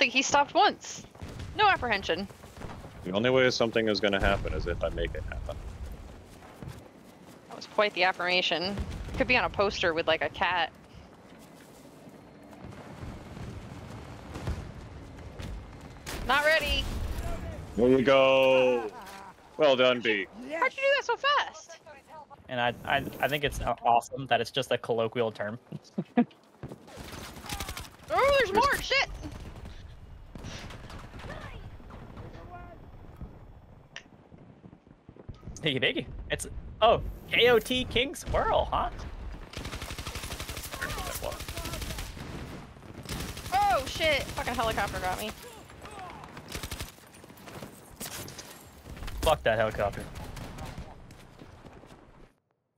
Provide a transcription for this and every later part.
think he stopped once. No apprehension. The only way something is going to happen is if I make it happen. That was quite the affirmation. Could be on a poster with like a cat. Not ready. There you go. Well done, B. How'd you do that so fast? And I, I, I think it's awesome that it's just a colloquial term. Oh, there's more. Shit. Biggie biggie. It's oh KOT King Squirrel, huh? Oh shit. Fucking helicopter got me. Fuck that helicopter.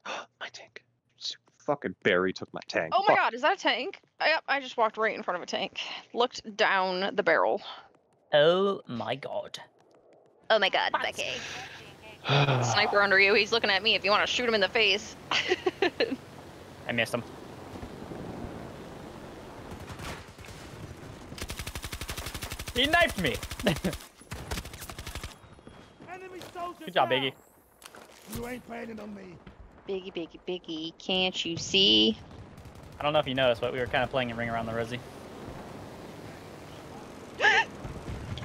my tank. Fucking Barry took my tank. Oh my Fuck. god, is that a tank? Yep, I just walked right in front of a tank. Looked down the barrel. Oh my god. Oh my god, Becky. Sniper under you. He's looking at me. If you want to shoot him in the face. I missed him. He knifed me. Good job, Biggie. You ain't planning on me. Biggie, biggie, biggie. Can't you see? I don't know if you noticed, but we were kind of playing a ring around the rosy.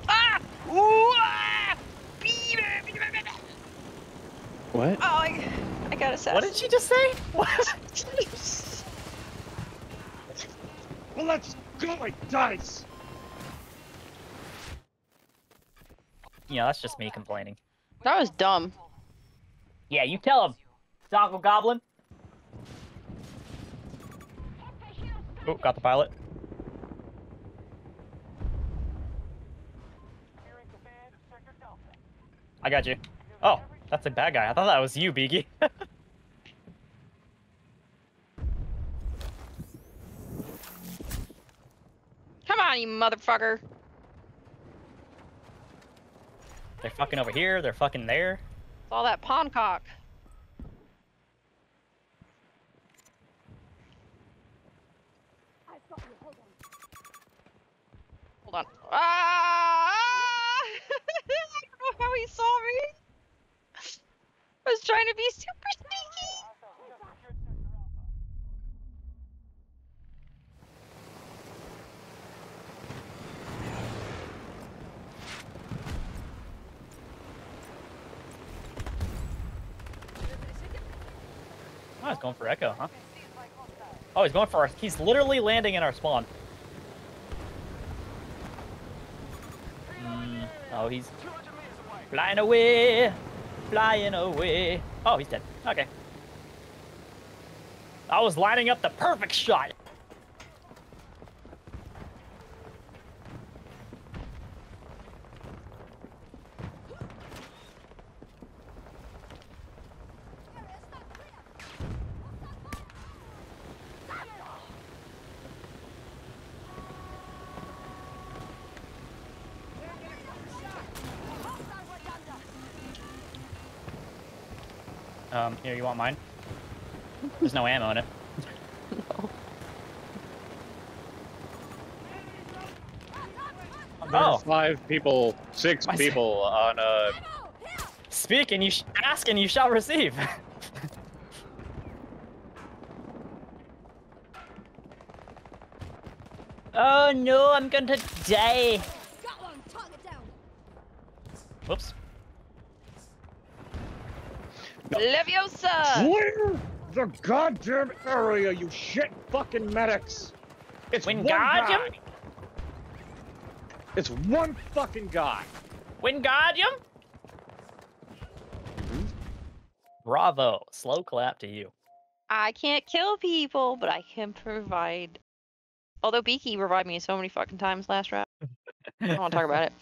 ah! Ooh, ah! Beat it! What? Oh, I, I got assassin. What did she just say? What? Well, let's go, my dice. Yeah, that's just me complaining. that was dumb. Yeah, you tell him, Dongle Goblin. Oh, got the pilot. I got you. Oh, that's a bad guy. I thought that was you, Beaky. on, you motherfucker. they're fucking over here. They're fucking there. It's all that pawn cock. Hold on. Ah! I don't know how he saw me. I was trying to be super sneaky. Oh, he's going for Echo, huh? Oh, he's going for our... He's literally landing in our spawn. Mm, oh, he's flying away, flying away. Oh, he's dead. Okay. I was lining up the perfect shot. Um, here, you want mine? There's no ammo in it. There's Oh, five people, six My- people on a. speak and you sh ask and you shall receive. oh no, I'm gonna die. Got one. Target down. Whoops. Leviosa! Clear the goddamn area, you shit fucking medics. It's one guy. It's one fucking guy. Wingardium? Mm-hmm. Bravo. Slow clap to you. I can't kill people, but I can provide. Although Beaky revived me so many fucking times last round. I don't want to talk about it.